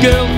girl.